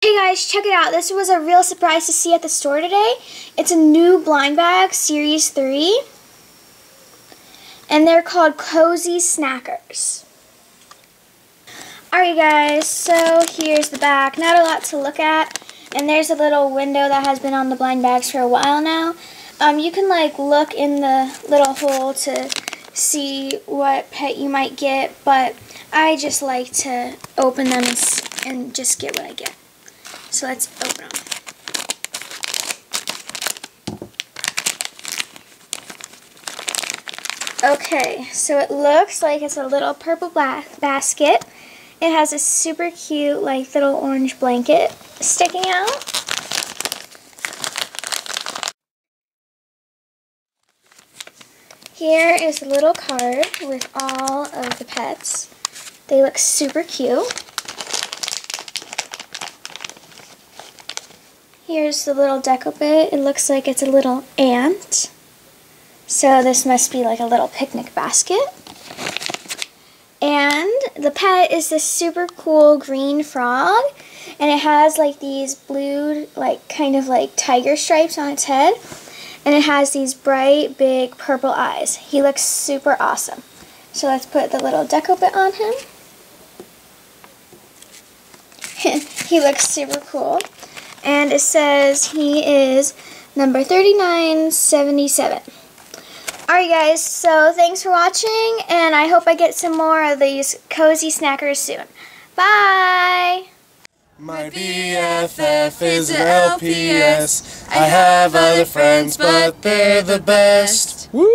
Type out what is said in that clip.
Hey guys, check it out. This was a real surprise to see at the store today. It's a new blind bag, Series 3. And they're called Cozy Snackers. Alright guys, so here's the back. Not a lot to look at. And there's a little window that has been on the blind bags for a while now. Um, you can like look in the little hole to see what pet you might get, but I just like to open them and, and just get what I get. So let's open them. Okay, so it looks like it's a little purple basket. It has a super cute, like, little orange blanket sticking out. Here is a little card with all of the pets. They look super cute. Here's the little deco bit. It looks like it's a little ant. So this must be like a little picnic basket. And the pet is this super cool green frog. And it has like these blue, like kind of like tiger stripes on its head. And it has these bright, big purple eyes. He looks super awesome. So let's put the little deco bit on him. he looks super cool and it says he is number 3977. Alright guys, so thanks for watching, and I hope I get some more of these cozy snackers soon. Bye! My BFF is LPS. I have other friends, but they're the best. Woo!